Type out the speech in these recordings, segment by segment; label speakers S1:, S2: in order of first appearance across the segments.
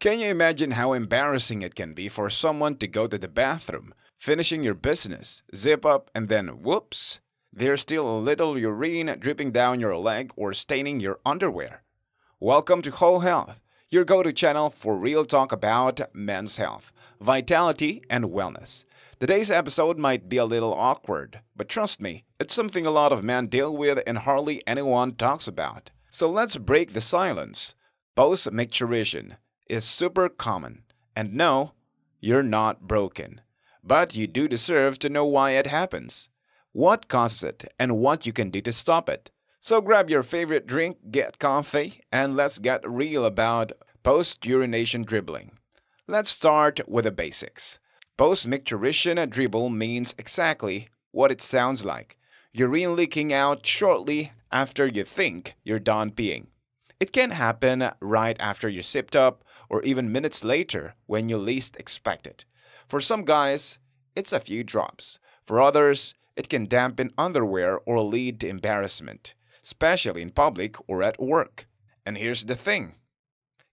S1: Can you imagine how embarrassing it can be for someone to go to the bathroom, finishing your business, zip up, and then whoops, there's still a little urine dripping down your leg or staining your underwear? Welcome to Whole Health, your go to channel for real talk about men's health, vitality, and wellness. Today's episode might be a little awkward, but trust me, it's something a lot of men deal with and hardly anyone talks about. So let's break the silence. Post micturition is super common. And no, you're not broken. But you do deserve to know why it happens, what causes it, and what you can do to stop it. So grab your favorite drink, get comfy, and let's get real about post urination dribbling. Let's start with the basics. Post micturition dribble means exactly what it sounds like urine leaking out shortly after you think you're done peeing. It can happen right after you sipped up or even minutes later when you least expect it. For some guys, it's a few drops. For others, it can dampen underwear or lead to embarrassment, especially in public or at work. And here's the thing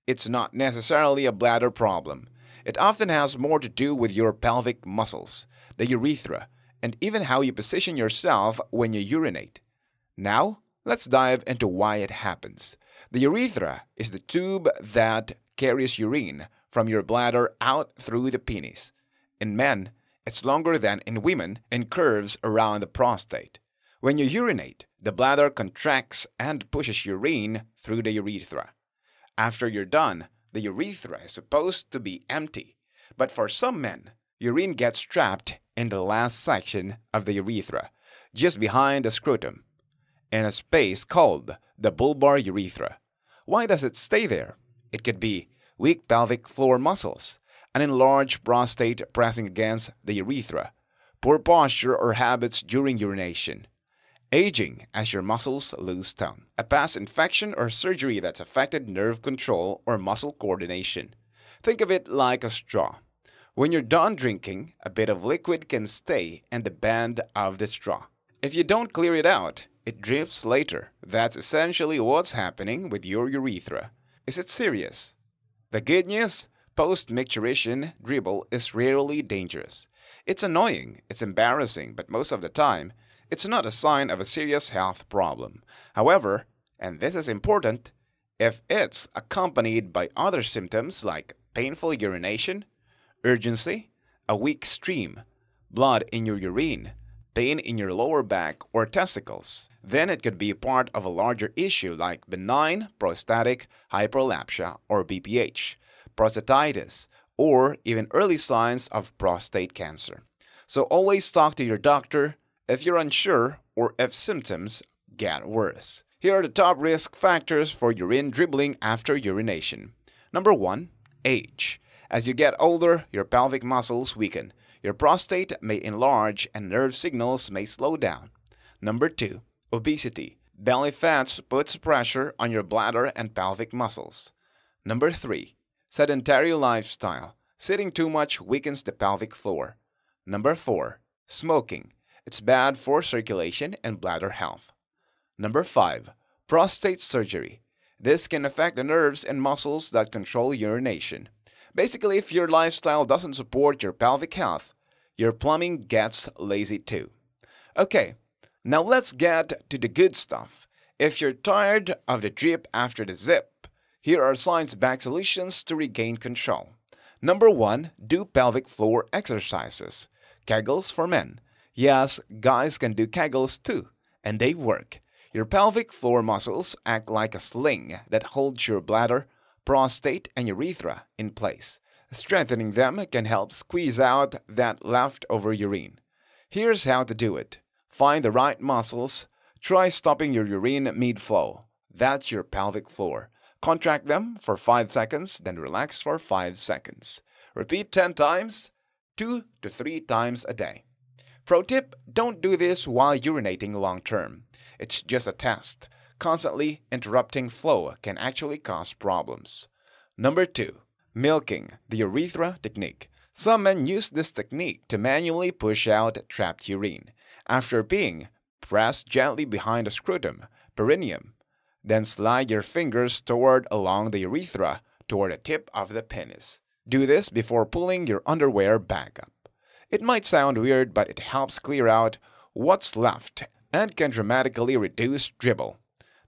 S1: it's not necessarily a bladder problem. It often has more to do with your pelvic muscles, the urethra, and even how you position yourself when you urinate. Now, let's dive into why it happens. The urethra is the tube that carries urine from your bladder out through the penis. In men, it's longer than in women and curves around the prostate. When you urinate, the bladder contracts and pushes urine through the urethra. After you're done, the urethra is supposed to be empty. But for some men, urine gets trapped in the last section of the urethra, just behind the scrotum, in a space called the bulbar urethra. Why does it stay there? It could be weak pelvic floor muscles, an enlarged prostate pressing against the urethra, poor posture or habits during urination, aging as your muscles lose tone, a past infection or surgery that's affected nerve control or muscle coordination. Think of it like a straw. When you're done drinking, a bit of liquid can stay in the band of the straw. If you don't clear it out, it drips later. That's essentially what's happening with your urethra. Is it serious? The good news? Post micturition dribble is rarely dangerous. It's annoying, it's embarrassing, but most of the time, it's not a sign of a serious health problem. However, and this is important, if it's accompanied by other symptoms like painful urination, urgency, a weak stream, blood in your urine, pain in your lower back or testicles, then it could be part of a larger issue like benign prostatic hyperplasia or BPH, prostatitis, or even early signs of prostate cancer. So always talk to your doctor if you're unsure or if symptoms get worse. Here are the top risk factors for urine dribbling after urination. Number 1. Age. As you get older, your pelvic muscles weaken. Your prostate may enlarge and nerve signals may slow down. Number 2. Obesity. Belly fats puts pressure on your bladder and pelvic muscles. Number 3. Sedentary lifestyle. Sitting too much weakens the pelvic floor. Number 4. Smoking. It's bad for circulation and bladder health. Number 5. Prostate surgery. This can affect the nerves and muscles that control urination. Basically, if your lifestyle doesn't support your pelvic health, your plumbing gets lazy too. Okay, now let's get to the good stuff. If you're tired of the drip after the zip, here are science-backed solutions to regain control. Number 1. Do pelvic floor exercises. Kegels for men. Yes, guys can do Kegels too, and they work. Your pelvic floor muscles act like a sling that holds your bladder, prostate, and urethra in place. Strengthening them can help squeeze out that leftover urine. Here's how to do it. Find the right muscles. Try stopping your urine mid-flow. That's your pelvic floor. Contract them for 5 seconds, then relax for 5 seconds. Repeat 10 times, 2 to 3 times a day. Pro tip, don't do this while urinating long term. It's just a test. Constantly interrupting flow can actually cause problems. Number 2. Milking, the urethra technique. Some men use this technique to manually push out trapped urine. After peeing, press gently behind the scrotum, perineum. Then slide your fingers toward along the urethra toward the tip of the penis. Do this before pulling your underwear back up. It might sound weird, but it helps clear out what's left and can dramatically reduce dribble.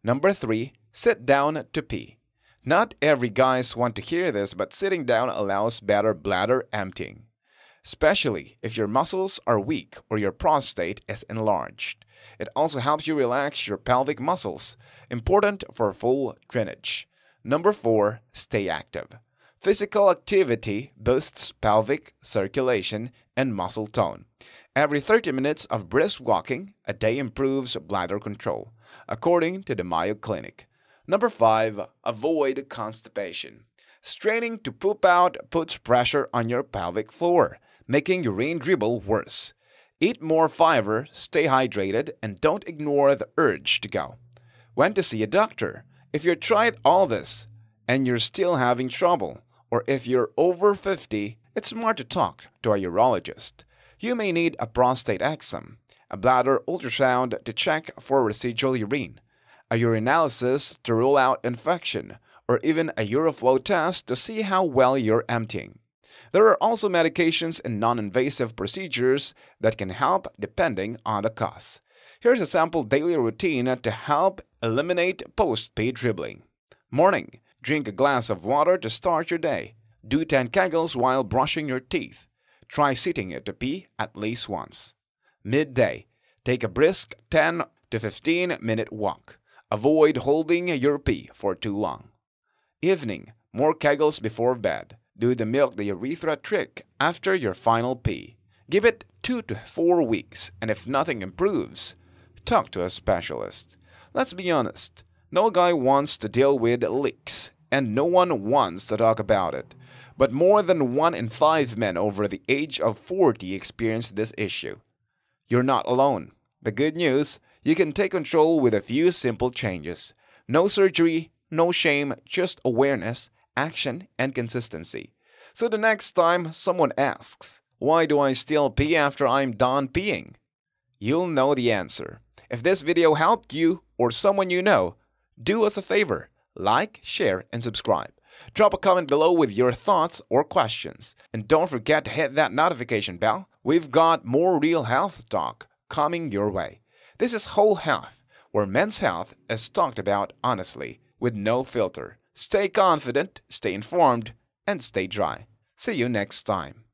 S1: Number 3. Sit down to pee. Not every guys want to hear this, but sitting down allows better bladder emptying, especially if your muscles are weak or your prostate is enlarged. It also helps you relax your pelvic muscles, important for full drainage. Number 4. Stay active. Physical activity boosts pelvic circulation and muscle tone. Every 30 minutes of brisk walking a day improves bladder control, according to the Mayo Clinic. Number 5. Avoid constipation. Straining to poop out puts pressure on your pelvic floor, making urine dribble worse. Eat more fiber, stay hydrated, and don't ignore the urge to go. When to see a doctor? If you've tried all this and you're still having trouble, or if you're over 50, it's smart to talk to a urologist. You may need a prostate exam, a bladder ultrasound to check for residual urine, a urinalysis to rule out infection, or even a uroflow test to see how well you're emptying. There are also medications and non-invasive procedures that can help depending on the cause. Here's a sample daily routine to help eliminate post-pee dribbling. Morning. Drink a glass of water to start your day. Do 10 kegels while brushing your teeth. Try sitting to pee at least once. Midday. Take a brisk 10 to 15 minute walk. Avoid holding your pee for too long. Evening, more kegels before bed. Do the milk the urethra trick after your final pee. Give it 2 to 4 weeks, and if nothing improves, talk to a specialist. Let's be honest, no guy wants to deal with leaks, and no one wants to talk about it. But more than 1 in 5 men over the age of 40 experience this issue. You're not alone. The good news you can take control with a few simple changes. No surgery, no shame, just awareness, action, and consistency. So the next time someone asks, Why do I still pee after I'm done peeing? You'll know the answer. If this video helped you or someone you know, do us a favor like, share, and subscribe. Drop a comment below with your thoughts or questions. And don't forget to hit that notification bell. We've got more real health talk coming your way. This is Whole Health, where men's health is talked about honestly, with no filter. Stay confident, stay informed, and stay dry. See you next time.